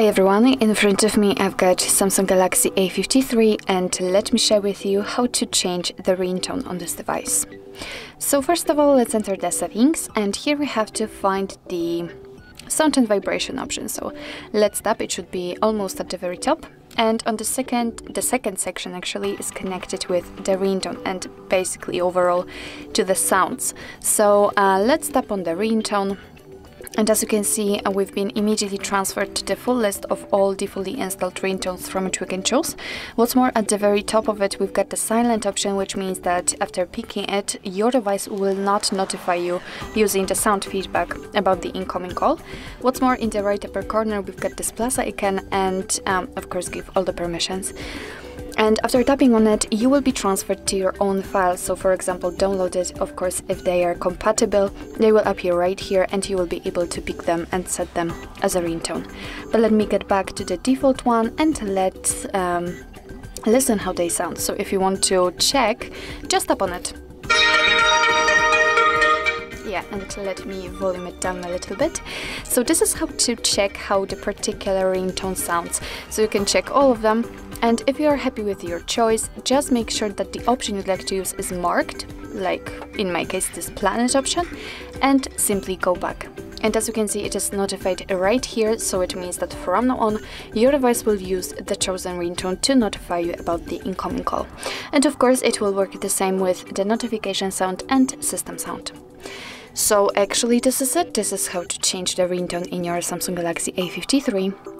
Hi everyone, in front of me I've got Samsung Galaxy A53 and let me share with you how to change the ringtone on this device. So first of all let's enter the settings and here we have to find the sound and vibration option. So let's tap, it should be almost at the very top. And on the second, the second section actually is connected with the ringtone and basically overall to the sounds. So uh, let's tap on the ringtone and as you can see, uh, we've been immediately transferred to the full list of all defaultly installed ringtones from which we can choose. What's more, at the very top of it, we've got the silent option, which means that after picking it, your device will not notify you using the sound feedback about the incoming call. What's more, in the right upper corner, we've got this plus icon and, um, of course, give all the permissions. And after tapping on it, you will be transferred to your own files. So for example, download it. Of course, if they are compatible, they will appear right here and you will be able to pick them and set them as a ringtone. But let me get back to the default one and let's um, listen how they sound. So if you want to check, just tap on it. Yeah, and let me volume it down a little bit. So this is how to check how the particular ringtone sounds. So you can check all of them and if you are happy with your choice, just make sure that the option you'd like to use is marked, like in my case this planet option, and simply go back. And as you can see, it is notified right here, so it means that from now on, your device will use the chosen ringtone to notify you about the incoming call. And of course, it will work the same with the notification sound and system sound. So actually this is it, this is how to change the ringtone in your Samsung Galaxy A53.